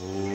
Oh.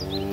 Yes.